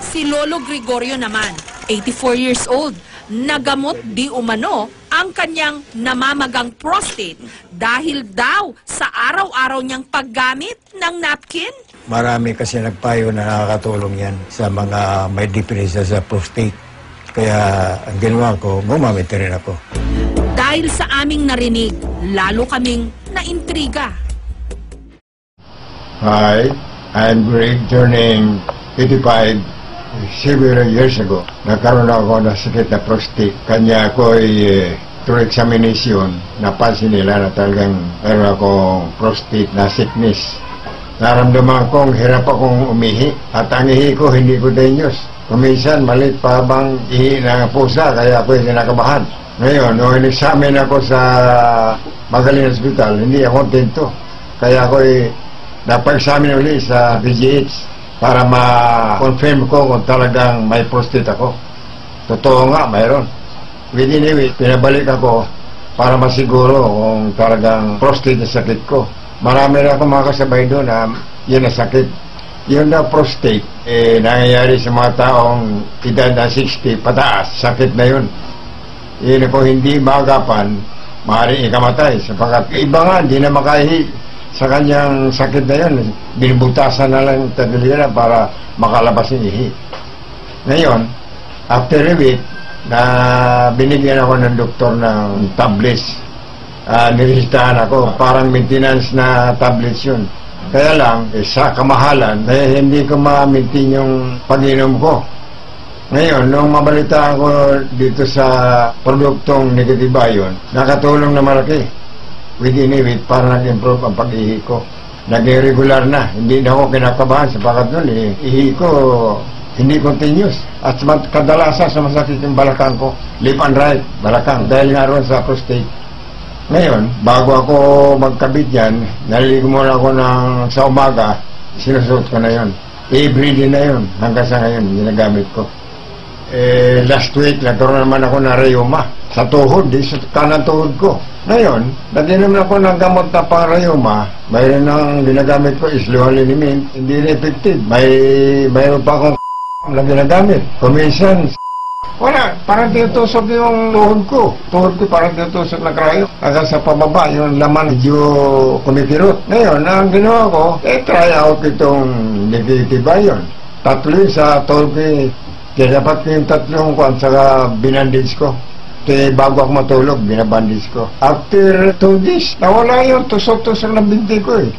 Si Lolo Gregorio naman, 84 years old, nagamot di umano ang kanyang namamagang prostate dahil daw sa araw-araw niyang paggamit ng napkin. Marami kasi nagpayo na nakakatulong yan sa mga may depresya sa prostate. Kaya ang ginawa ko, gumamit rin ako. Dahil sa aming narinig, lalo kaming naintriga. Hi, I'm Greg, turning 85 several years ago. Nagkaroon ako ng sakit na prostate. Kanya ako ay eh, through examination, napansin nila na talagang meron akong prostate na sickness. Naramdaman kong hirap akong umihi at ang ihi ko hindi ko dangerous. Kuminsan malit pa bang ihi ng pusa kaya ako hindi nakabahan. Ngayon, nung in-examine ako sa Magaling Hospital, hindi ako tento. Kaya ako ay napag-examine ulit sa PGH para ma-confirm ko kung talagang may prostate ako. Totoo nga, mayroon. Within a week, pinabalik ako para masiguro kung talagang prostate na sakit ko. Marami na akong mga kasabay doon na yun na sakit. Yun na prostate, eh, nangyayari sa mga taong edad na 60 pataas, sakit na yun. Yun kung hindi magapan, maaaring ikamatay. Sapagkat iba nga, hindi na makahi sa kanyang sakit na yun. Binibutasan na lang tagilira para makalabas yung ihi. Ngayon, after a week, na binigyan ako ng doktor ng tablets. Uh, nilisitahan ako, parang maintenance na tablets yun. Kaya lang, eh, sa kamahalan, eh, hindi ko ma-maintain yung pag-inom ko. Ngayon, nung mabalitaan ko dito sa produktong Negatibayon, nakatulong na malaki. Within a week, para nag-improve ang pag-ihi ko. Naging regular na. Hindi na ako kinakabahan sapagat nun, eh, ihi ko hindi continuous. At kadalasan sumasakit yung balakang ko. Left and right, balakang. Dahil nga ron sa prostate. Ngayon, bago ako magkabit yan, naliligo muna ako ng, sa umaga, sinusuot ko na yon. Every day na yon hanggang sa ngayon, ginagamit ko. Eh, last week, nagkaroon naman ako ng rayuma sa tuhod, di sa kanan tuhod ko. Ngayon, nag-inom na ako ng gamot na pang rayuma. Mayroon ng ginagamit ko is luhalinimin. Hindi na effective. May, mayroon pa akong na ginagamit. Kuminsan, wala, parang tinutusok yung tuhod ko. Tuhod ko parang tinutusok na krayo. Hanggang sa pababa, yung laman medyo kumikirot. Ngayon, ang ginawa ko, eh, try out itong negatibayon. Tatlo yun sa tuhod ko. Eh. Kaya dapat yung tatlong kwan, saka binandage ko. Kaya bago ako matulog, binabandage ko. After two days, nawala yung tusok-tusok ng binti ko eh.